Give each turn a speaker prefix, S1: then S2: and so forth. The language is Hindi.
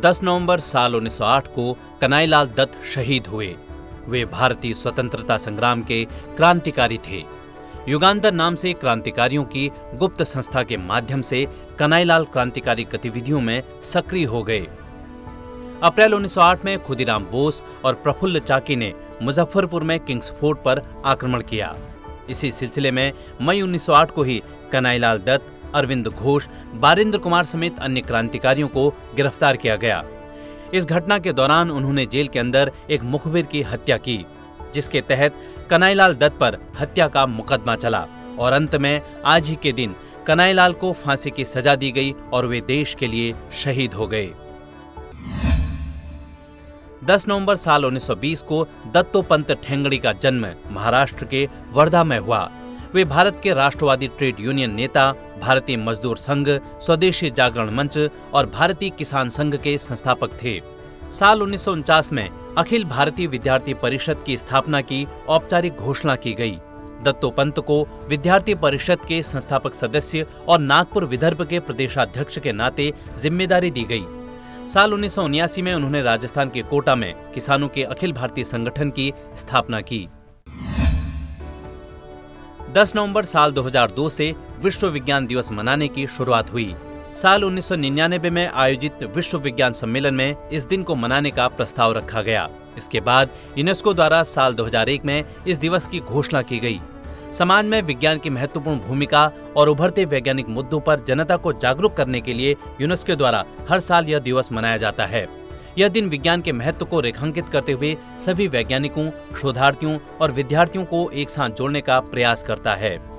S1: 10 नवंबर साल 1908 को कनाईलाल दत्त शहीद हुए। वे भारतीय स्वतंत्रता संग्राम के क्रांतिकारी थे। युगांतर नाम से क्रांतिकारियों की गुप्त संस्था के माध्यम से कनाईलाल क्रांतिकारी गतिविधियों में सक्रिय हो गए। अप्रैल 1908 में खुदीराम बोस और प्रफुल्ल चाकी ने मुजफ्फरपुर में किंग्स फोर्ट पर आक्रमण किया। इसी सिलसिले में मई 1908 को ही कनाईलाल दत्त अरविंद घोष, बारिंद्र कुमार समेत अन्य क्रांतिकारियों को गिरफ़्तार किया गया। इस घटना के दौरान उन्होंने जेल के अंदर एक मुखबिर की हत्या की, जिसके तहत कनाईलाल दत्त पर हत्या का मुकदमा चला और अंत में आज ही के दिन कनाईलाल को फांसी की सजा दी गई और वे देश के लिए शहीद हो गए। 10 नवंबर साल 1920 को दत्तोपंत ठेंगड़ी का जन्म महाराष्ट्र के वर्धा में हुआ। वे भारत के राष्ट्रवादी ट्रेड यूनियन नेता, भारतीय मजदूर संघ, स्वदेशी जागरण मंच और भारतीय किसान संघ के संस्थापक थे। साल उन्नीस सौ उनचास में अखिल भारतीय विद्यार्थी परिषद की स्थापना की औपचारिक घोषणा की गई। दत्तोपंत को विद्यार्थी परिषद के संस्थापक सदस्य और नागपुर विदर्भ के प्रदेशाध्यक्ष के नाते ज़िम्मेदारी दी गई। साल उन्नीस में उन्होंने राजस्थान के कोटा में किसानों के अखिल भारतीय संगठन की स्थापना की। 10 नवंबर साल 2002 से विश्व विज्ञान दिवस मनाने की शुरुआत हुई। साल 1999 में आयोजित विश्व विज्ञान सम्मेलन में इस दिन को मनाने का प्रस्ताव रखा गया। इसके बाद यूनेस्को द्वारा साल 2001 में इस दिवस की घोषणा की गई। समाज में विज्ञान की महत्वपूर्ण भूमिका और उभरते वैज्ञानिक मुद्दों पर जनता को जागरूक करने के लिए यूनेस्को द्वारा हर साल यह दिवस मनाया जाता है। यह दिन विज्ञान के महत्व को रेखांकित करते हुए सभी वैज्ञानिकों, शोधार्थियों और विद्यार्थियों को एक साथ जोड़ने का प्रयास करता है।